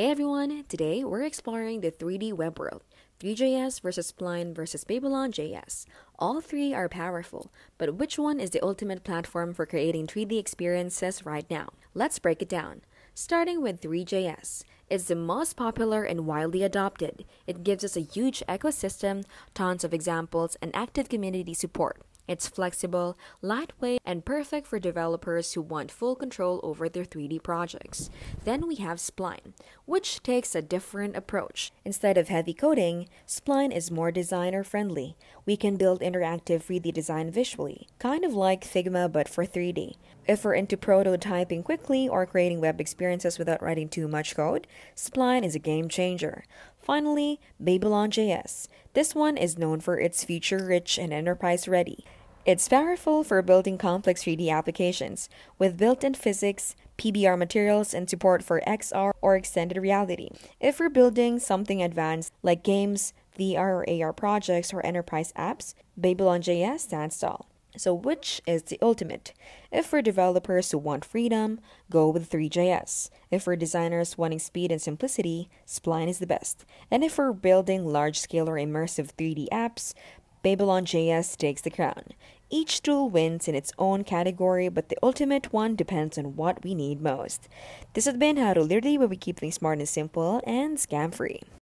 Hey everyone, today we're exploring the 3D web world. Three.js versus Spline versus Babylon.js. All three are powerful, but which one is the ultimate platform for creating 3D experiences right now? Let's break it down. Starting with Three.js, It's the most popular and widely adopted. It gives us a huge ecosystem, tons of examples, and active community support. It's flexible, lightweight, and perfect for developers who want full control over their 3D projects. Then we have Spline, which takes a different approach. Instead of heavy coding, Spline is more designer friendly. We can build interactive 3D design visually, kind of like Figma but for 3D. If we're into prototyping quickly or creating web experiences without writing too much code, Spline is a game changer. Finally, Babylon.js. This one is known for its feature rich and enterprise ready. It's powerful for building complex 3D applications with built in physics, PBR materials, and support for XR or extended reality. If we're building something advanced like games, VR or AR projects, or enterprise apps, Babylon.js stands tall. So, which is the ultimate? If we're developers who want freedom, go with Three.js. If we're designers wanting speed and simplicity, Spline is the best. And if we're building large scale or immersive 3D apps, Babylon.js takes the crown. Each tool wins in its own category, but the ultimate one depends on what we need most. This has been How to Literally, where we keep things smart and simple and scam free.